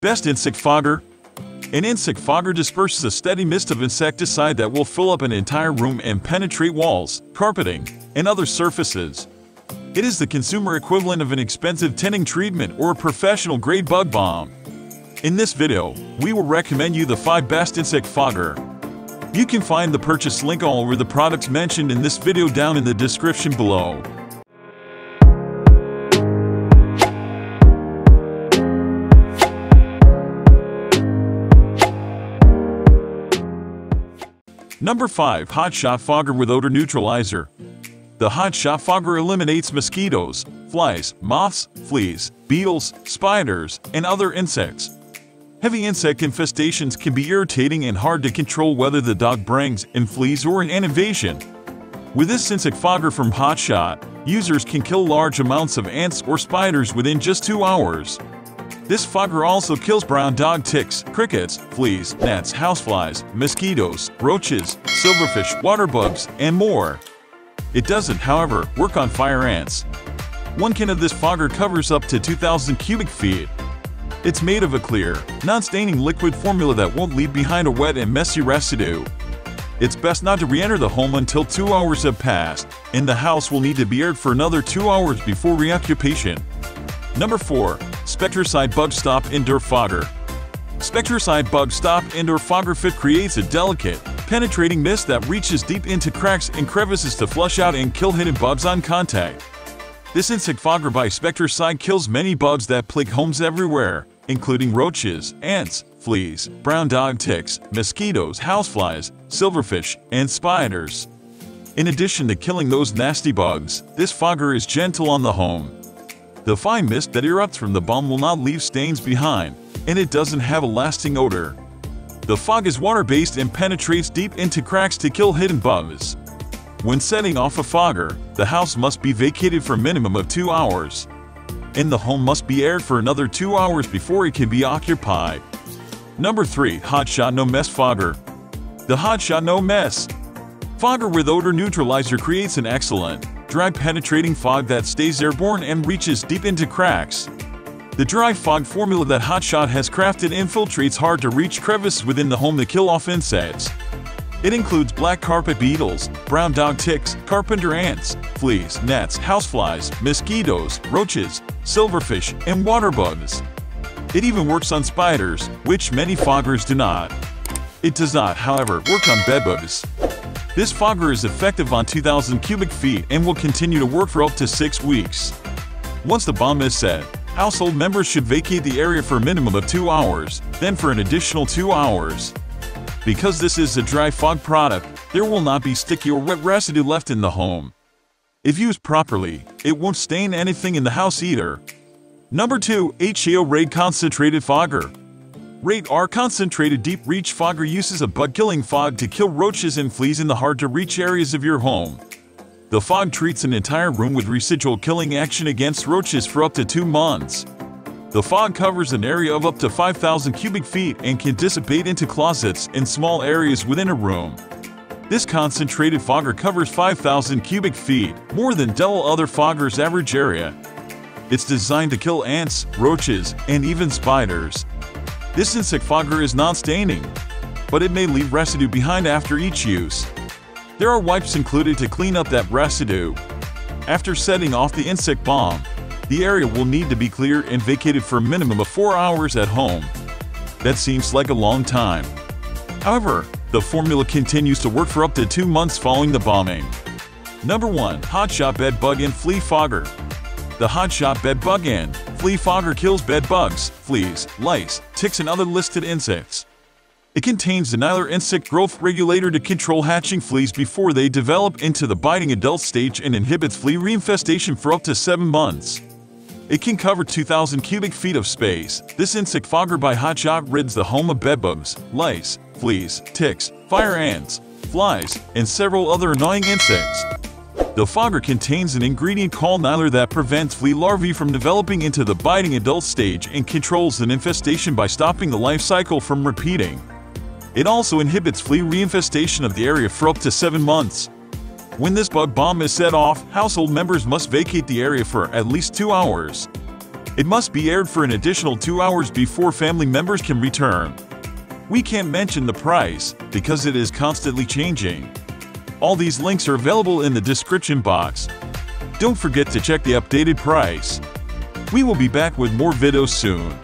Best insect fogger. An insect fogger disperses a steady mist of insecticide that will fill up an entire room and penetrate walls, carpeting, and other surfaces. It is the consumer equivalent of an expensive tenting treatment or a professional grade bug bomb. In this video, we will recommend you the 5 best insect fogger. You can find the purchase link all over the products mentioned in this video down in the description below. Number 5 Hot Shot Fogger with Odor Neutralizer The Hot Shot Fogger eliminates mosquitoes, flies, moths, fleas, beetles, spiders, and other insects. Heavy insect infestations can be irritating and hard to control whether the dog brings in fleas or an invasion. With this insect fogger from Hot Shot, users can kill large amounts of ants or spiders within just two hours. This fogger also kills brown dog ticks, crickets, fleas, gnats, houseflies, mosquitoes, roaches, silverfish, water bugs, and more. It doesn't, however, work on fire ants. One can of this fogger covers up to 2,000 cubic feet. It's made of a clear, non-staining liquid formula that won't leave behind a wet and messy residue. It's best not to re-enter the home until two hours have passed, and the house will need to be aired for another two hours before reoccupation. Number 4. Spectracide Bug Stop Indoor Fogger Spectracide Bug Stop Indoor Fogger Fit creates a delicate, penetrating mist that reaches deep into cracks and crevices to flush out and kill hidden bugs on contact. This insect fogger by Spectracide kills many bugs that plague homes everywhere, including roaches, ants, fleas, brown dog ticks, mosquitoes, houseflies, silverfish, and spiders. In addition to killing those nasty bugs, this fogger is gentle on the home, the fine mist that erupts from the bomb will not leave stains behind, and it doesn't have a lasting odor. The fog is water-based and penetrates deep into cracks to kill hidden bugs. When setting off a fogger, the house must be vacated for a minimum of two hours. And the home must be aired for another two hours before it can be occupied. Number 3. Hot Shot No Mess Fogger The Hot Shot No Mess Fogger with odor neutralizer creates an excellent, dry penetrating fog that stays airborne and reaches deep into cracks. The dry fog formula that Hot Shot has crafted infiltrates hard to reach crevices within the home to kill off insects. It includes black carpet beetles, brown dog ticks, carpenter ants, fleas, gnats, houseflies, mosquitoes, roaches, silverfish, and water bugs. It even works on spiders, which many foggers do not. It does not, however, work on bedbugs. This fogger is effective on 2,000 cubic feet and will continue to work for up to 6 weeks. Once the bomb is set, household members should vacate the area for a minimum of 2 hours, then for an additional 2 hours. Because this is a dry fog product, there will not be sticky or wet residue left in the home. If used properly, it won't stain anything in the house either. Number 2. HAO Raid Concentrated Fogger Rate R concentrated deep reach fogger uses a bug-killing fog to kill roaches and fleas in the hard-to-reach areas of your home. The fog treats an entire room with residual killing action against roaches for up to two months. The fog covers an area of up to 5,000 cubic feet and can dissipate into closets and small areas within a room. This concentrated fogger covers 5,000 cubic feet, more than double other foggers' average area. It's designed to kill ants, roaches, and even spiders. This insect fogger is non-staining, but it may leave residue behind after each use. There are wipes included to clean up that residue. After setting off the insect bomb, the area will need to be cleared and vacated for a minimum of 4 hours at home. That seems like a long time. However, the formula continues to work for up to 2 months following the bombing. Number 1. Hot Shot Bed Bug and Flea Fogger The Hot Shot Bed Bug and Flea fogger kills bed bugs, fleas, lice, ticks, and other listed insects. It contains the Nylar insect growth regulator to control hatching fleas before they develop into the biting adult stage and inhibits flea reinfestation for up to 7 months. It can cover 2,000 cubic feet of space. This insect fogger by Hot Shot rids the home of bedbugs, lice, fleas, ticks, fire ants, flies, and several other annoying insects. The fogger contains an ingredient called Nylar that prevents flea larvae from developing into the biting adult stage and controls an infestation by stopping the life cycle from repeating. It also inhibits flea reinfestation of the area for up to 7 months. When this bug bomb is set off, household members must vacate the area for at least 2 hours. It must be aired for an additional two hours before family members can return. We can't mention the price because it is constantly changing. All these links are available in the description box. Don't forget to check the updated price. We will be back with more videos soon.